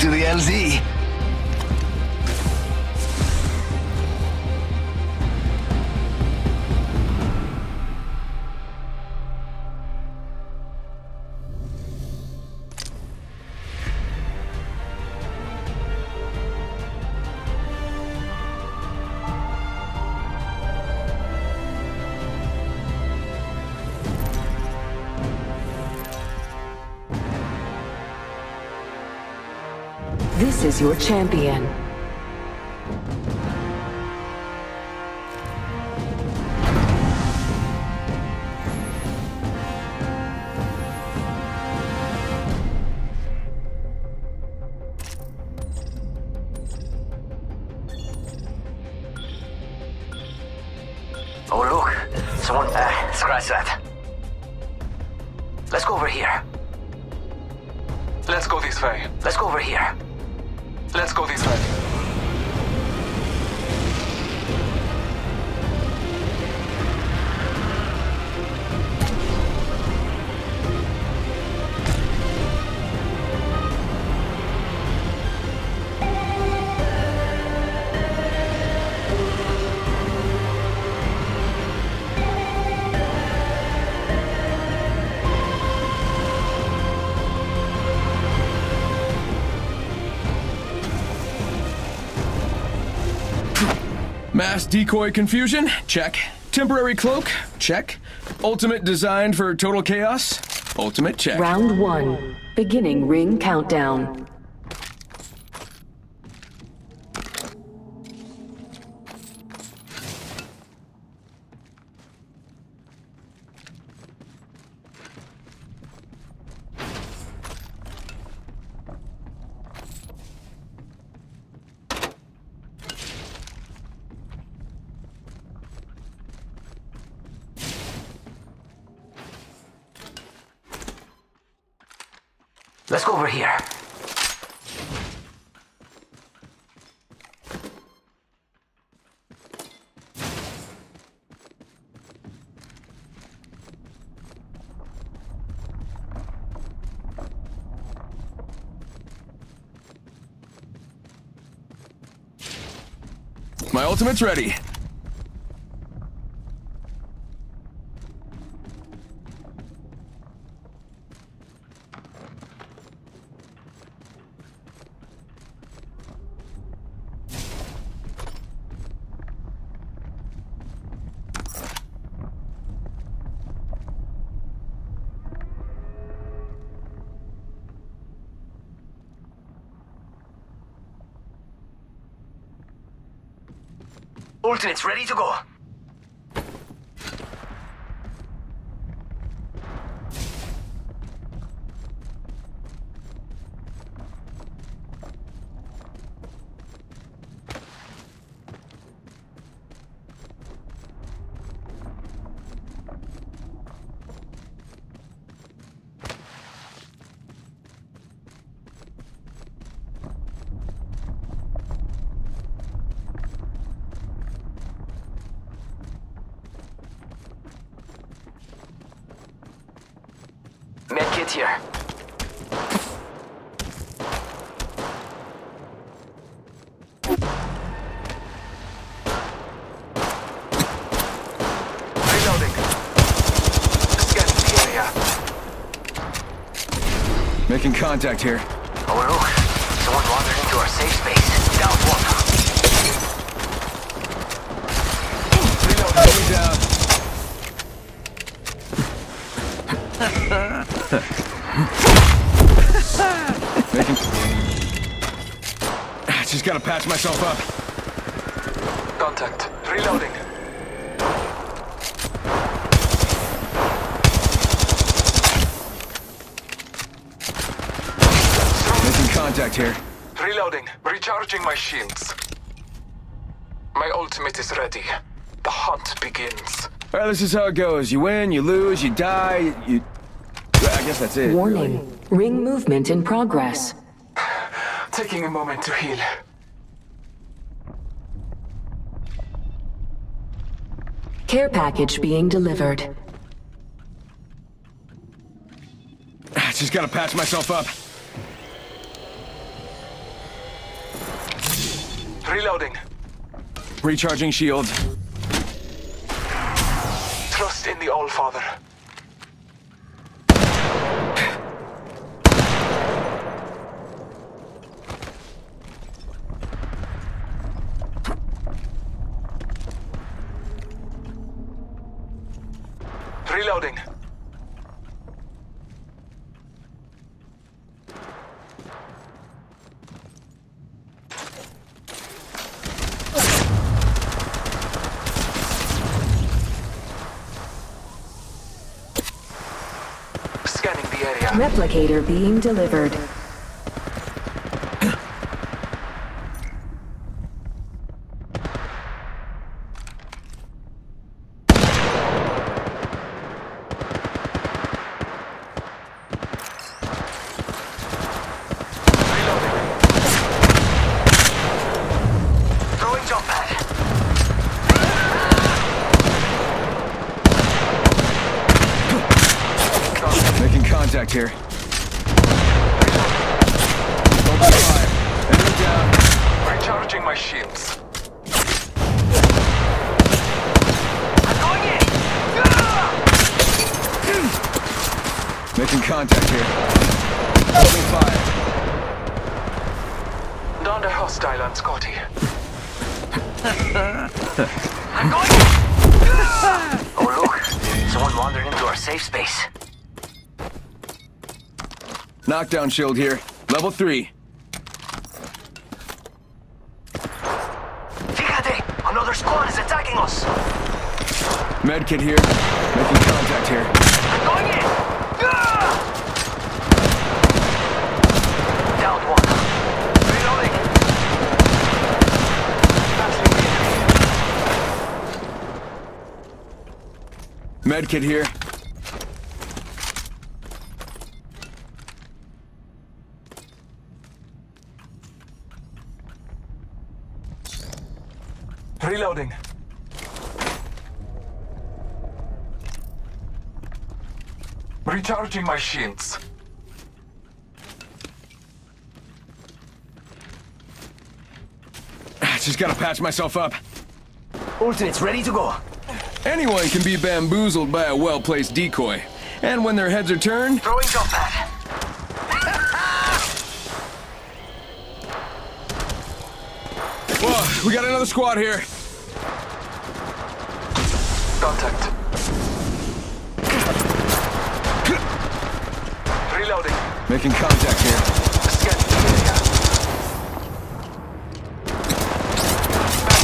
to the LZ. Your champion. Mass decoy confusion? Check. Temporary cloak? Check. Ultimate designed for total chaos? Ultimate check. Round one. Beginning ring countdown. Let's go over here. My ultimate's ready. Ultimate's ready to go. Medkit here. Reloading. Scanning the area. Making contact here. Oh. Someone wandered into our safe space. Down one. Enemy down. Just gotta patch myself up. Contact. Reloading. Making contact here. Reloading. Recharging my shields. My ultimate is ready. The hunt begins. All right, this is how it goes. You win, you lose, you die, you. I guess that's it. Warning. Ring movement in progress. Taking a moment to heal. Care package being delivered. I just gotta patch myself up. Reloading. Recharging shields. Trust in the All Father. Reloading. Scanning the area. Replicator being delivered. Throwing jump pad. Making contact here. Open fire. Enemy down. Recharging my shields. I'm going in. Making contact here. Open fire. Down the hostile on Scotty. I'm going in. Oh, look. Someone wandered into our safe space. Knockdown shield here. Level 3. Fíjate! Another squad is attacking us. Medkit here. Making contact here. I'm going in. Down one. Reloading. Medkit here. Reloading. Recharging my shields. Just gotta patch myself up. Ultimate's ready to go. Anyone can be bamboozled by a well-placed decoy. And when their heads are turned, Throwing jump pad. whoa, we got another squad here. Contact. Reloading. Making contact here. Scanning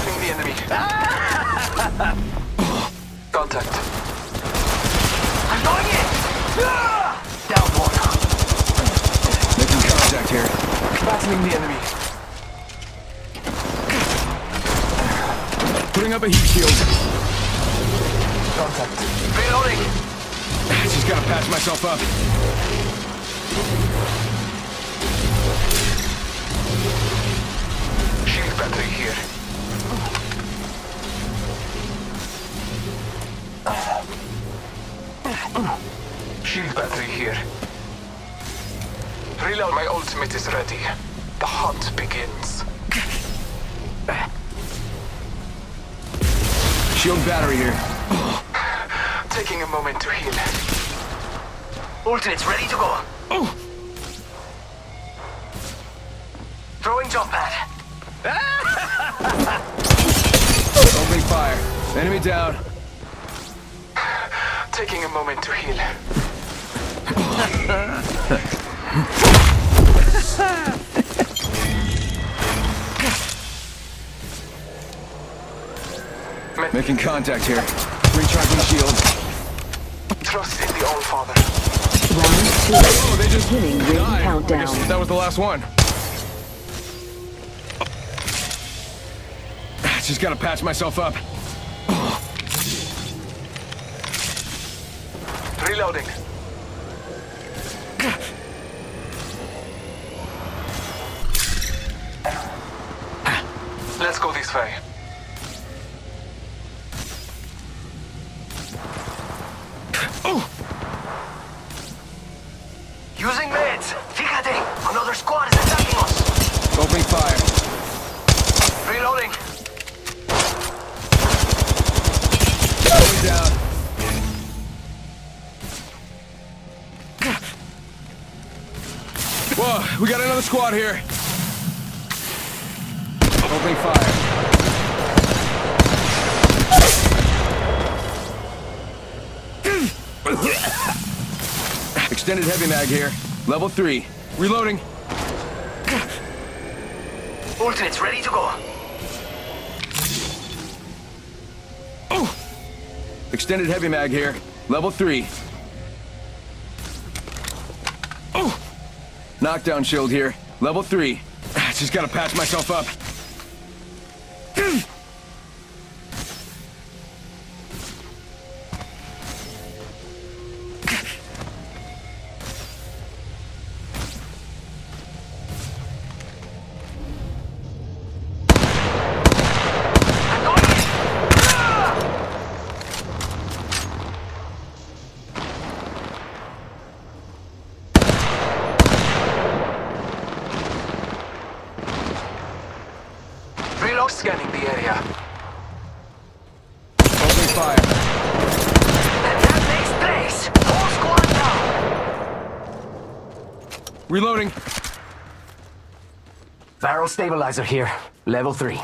the the enemy. Contact. I'm going in. Ah! Down one. Making contact here. Battling the enemy. Putting up a heat shield. Contact. Reloading. Just gotta patch myself up. Shield battery here. Shield battery here. Reload. My ultimate is ready. The hunt begins. Shield battery here. Taking a moment to heal. Ultimate's ready to go. Throwing jump pad. Opening fire. Enemy down. Taking a moment to heal. Making contact here. Recharging shield. Trust in the All-Father. Round two. Oh, they just Beginning ring died. I countdown. guess that was the last one. Just gotta patch myself up. Reloading. Squad here. Opening fire. Extended heavy mag here. Level three. Reloading. Ultimates ready to go. Extended heavy mag here. Level three. Knockdown shield here. Level three. Just gotta patch myself up. Reload scanning the area. Opening fire. And that makes place. Whole squad down. Reloading. Barrel stabilizer here. Level three.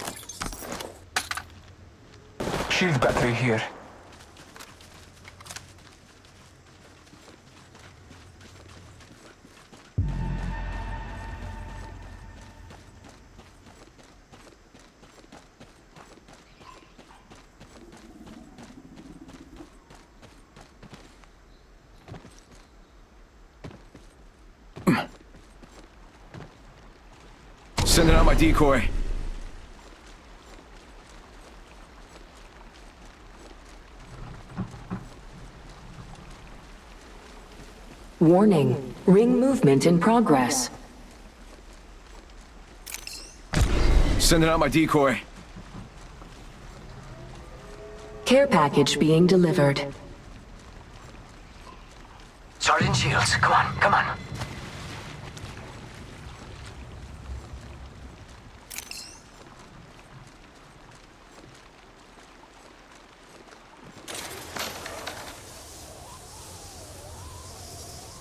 Shield battery here. Sending out my decoy. Warning. Ring movement in progress. Sending out my decoy. Care package being delivered. Sergeant Shields, come on, come on.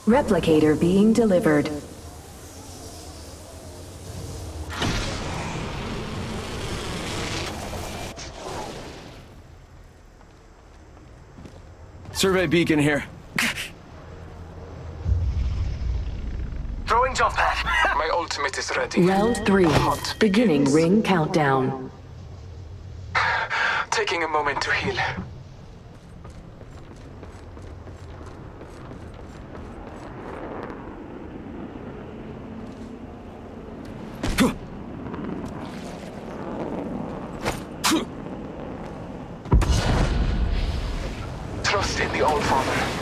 Replicator being delivered. Survey beacon here. Throwing jump pad. My ultimate is ready. Round three. Beginning ring countdown. Taking a moment to heal. Trust in the All Father.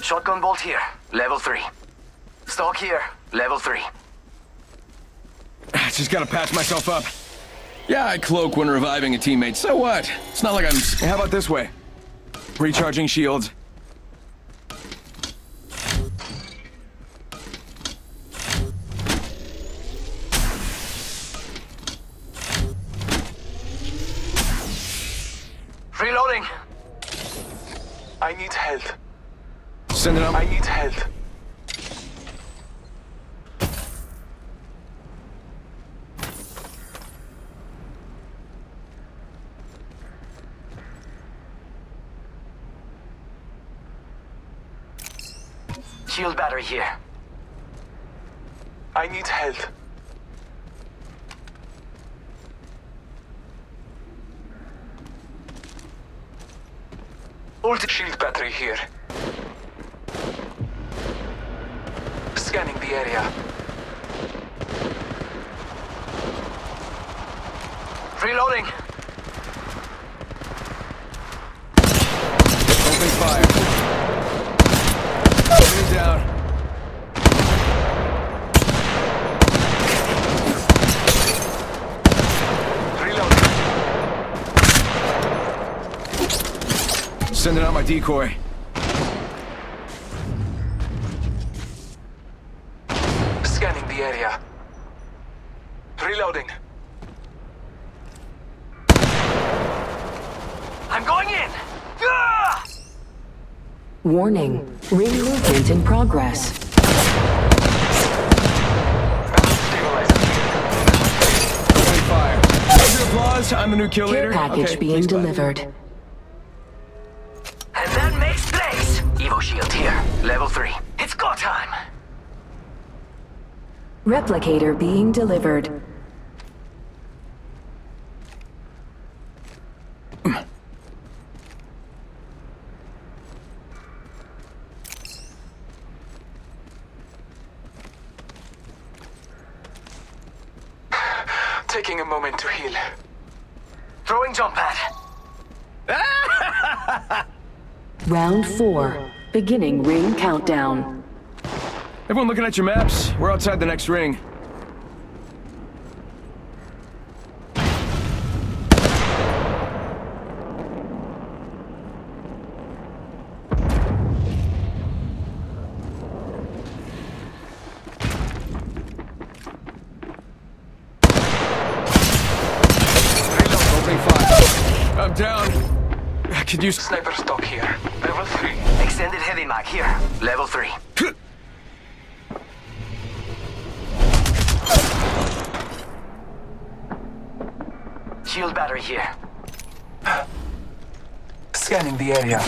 Shotgun bolt here. Level three. Stock here. Level three. Just gotta patch myself up. Yeah, I cloak when reviving a teammate. So what? It's not like I'm. How about this way? Recharging shields. Reloading. I need health. Sending out I my. need health. Shield battery here. I need health. Ulti. Shield battery here. Scanning the area. Reloading. Opening fire. Enemy down. Reloading. Sending out my decoy. Scanning the area. Reloading. I'm going in. Ah! Warning. Ring movement in progress. Stabilizing here. Opening fire. Applause. I'm the new kill Care leader. package Okay, being delivered. And time. Replicator being delivered. Taking a moment to heal. Throwing jump pad. Round 4. Beginning ring countdown. Everyone looking at your maps? We're outside the next ring. Opening fire. I'm down. Could you... Sniper stock here. Level 3. Extended heavy mag here. Level 3. Shield battery here. Scanning the area.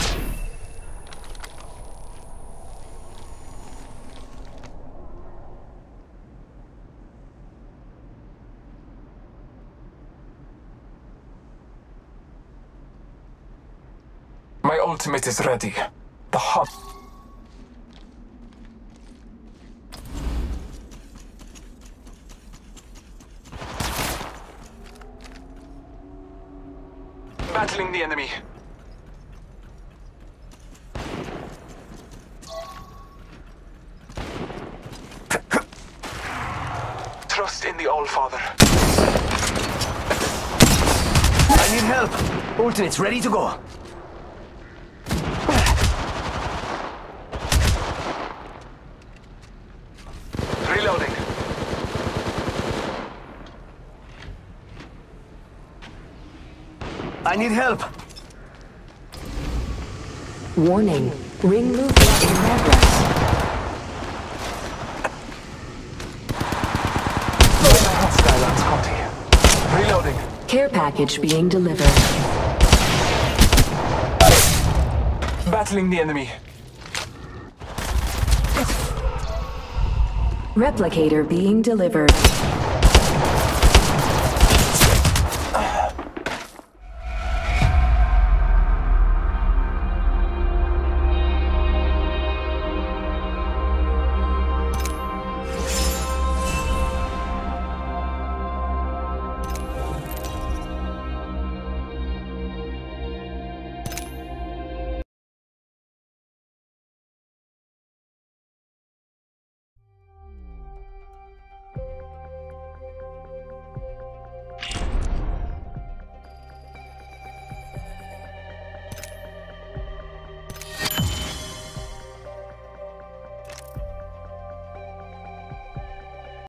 My ultimate is ready. The hunt. Battling the enemy. Trust in the All-Father. I need help. Ultimate's ready to go. Reloading. I need help. Warning. Ring movement in progress. Skyline's hot here. Reloading. Care package being delivered. Battling the enemy. Replicator being delivered.